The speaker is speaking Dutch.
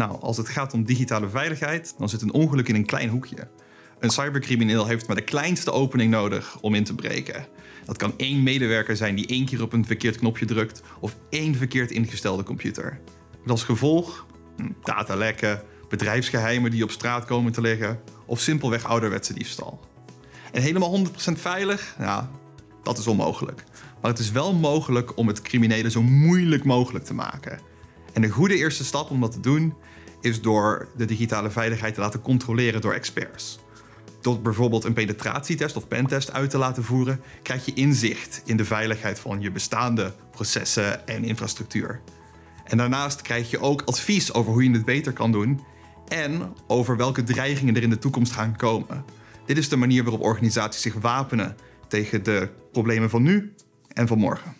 Nou, als het gaat om digitale veiligheid, dan zit een ongeluk in een klein hoekje. Een cybercrimineel heeft maar de kleinste opening nodig om in te breken. Dat kan één medewerker zijn die één keer op een verkeerd knopje drukt of één verkeerd ingestelde computer. Met als gevolg hm, datalekken, bedrijfsgeheimen die op straat komen te liggen of simpelweg ouderwetse diefstal. En helemaal 100% veilig? Ja, dat is onmogelijk. Maar het is wel mogelijk om het criminelen zo moeilijk mogelijk te maken. En de goede eerste stap om dat te doen is door de digitale veiligheid te laten controleren door experts. Door bijvoorbeeld een penetratietest of pentest uit te laten voeren, krijg je inzicht in de veiligheid van je bestaande processen en infrastructuur. En daarnaast krijg je ook advies over hoe je het beter kan doen en over welke dreigingen er in de toekomst gaan komen. Dit is de manier waarop organisaties zich wapenen tegen de problemen van nu en van morgen.